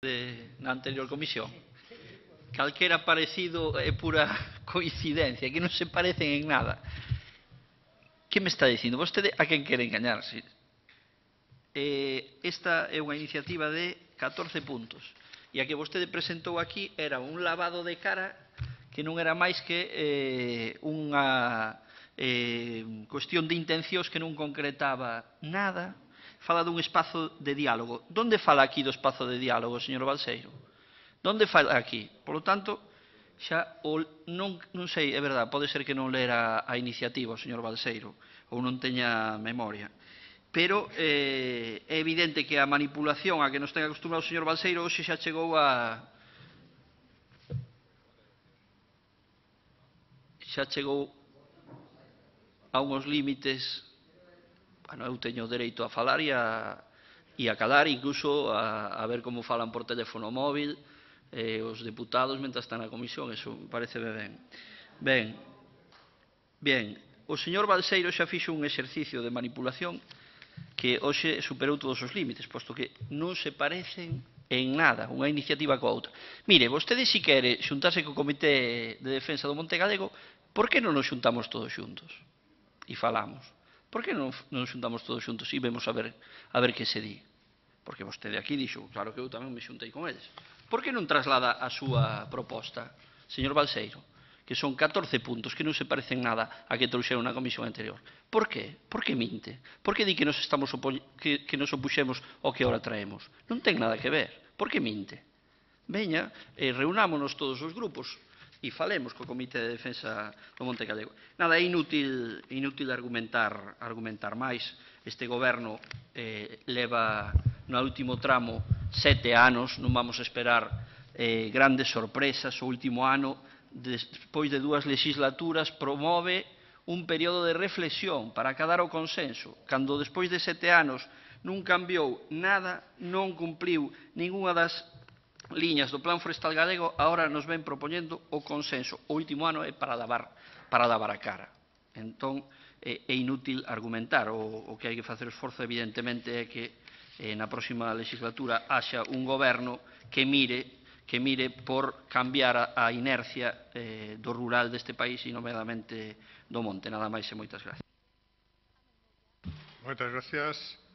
de, na anterior comisión. Calquera parecido é pura coincidencia, que non se parecen en nada. Que me está dicindo? Vostede a quen quere engañarse? Eh, esta é unha iniciativa de 14 puntos. E a que vostede presentou aquí era un lavado de cara que non era máis que eh, unha eh, cuestión de intencións que non concretaba nada fala dun espazo de diálogo. Donde fala aquí do espazo de diálogo, señor Balseiro? Donde fala aquí? Por lo tanto, xa o non, non sei, é verdade, pode ser que non lera a iniciativa o señor Balseiro ou non teña memoria. Pero eh, é evidente que a manipulación a que nos ten acostumbrado o señor Balseiro hoxe xa chegou a xa chegou a unhos límites Ah, bueno, eu teño dereito a falar e a, e a calar, incluso a, a ver como falan por teléfono móvil eh, os deputados mentre están na comisión, eso parece ben. Ben, ben, o señor Balseiro xa fixo un exercicio de manipulación que hoxe superou todos os límites, posto que non se parecen en nada unha iniciativa coa outra. Mire, vostede si quere xuntarse co Comité de Defensa do Monte Galego, por que non nos xuntamos todos xuntos? E falamos. Por que non nos xuntamos todos xuntos e vemos a ver, a ver que se di? Porque vostede aquí dixo, claro que eu tamén me xuntei con eles. Por que non traslada a súa proposta, señor Balseiro? Que son 14 puntos que non se parecen nada a que trouxeron na comisión anterior. Por que? Por que minte? Por que di que nos, estamos que, que nos opuxemos ao que ahora traemos? Non ten nada que ver. Por que minte? Veña, eh, reunámonos todos os grupos, e falemos co Comité de Defensa do Monte Galego. Nada, é inútil, inútil argumentar, argumentar máis. Este goberno eh, leva no último tramo sete anos, non vamos a esperar eh, grandes sorpresas o último ano, despois de dúas legislaturas, promove un período de reflexión para acadar o consenso, cando despois de sete anos non cambiou nada, non cumpliu ninguna das liñas do Plan Forestal Galego agora nos ven propoñendo o consenso. O último ano é para lavar, para lavar a cara. Entón, é, é inútil argumentar. O, o que hai que facer esforzo, evidentemente, é que eh, na próxima legislatura haxa un goberno que mire que mire por cambiar a, a inercia eh, do rural deste país e, nomeadamente, do monte. Nada máis e moitas gracias. Moitas gracias.